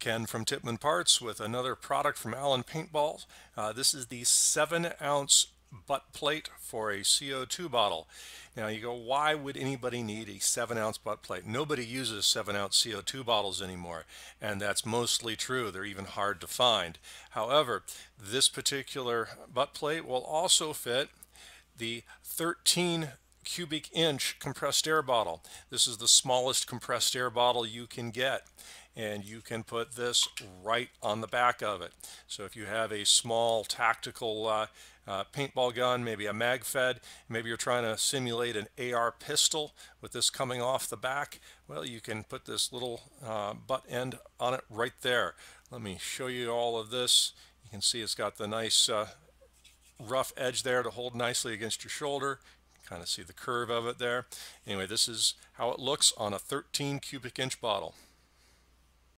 Ken from Tippmann Parts with another product from Allen Paintballs. Uh, this is the 7 ounce butt plate for a CO2 bottle. Now you go, why would anybody need a 7 ounce butt plate? Nobody uses 7 ounce CO2 bottles anymore, and that's mostly true. They're even hard to find. However, this particular butt plate will also fit the 13 cubic inch compressed air bottle. This is the smallest compressed air bottle you can get and you can put this right on the back of it. So if you have a small tactical uh, uh, paintball gun, maybe a mag fed, maybe you're trying to simulate an AR pistol with this coming off the back, well, you can put this little uh, butt end on it right there. Let me show you all of this. You can see it's got the nice uh, rough edge there to hold nicely against your shoulder kind of see the curve of it there. Anyway, this is how it looks on a 13 cubic inch bottle.